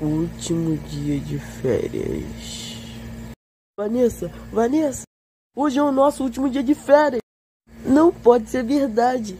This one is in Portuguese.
Último dia de férias. Vanessa, Vanessa, hoje é o nosso último dia de férias. Não pode ser verdade.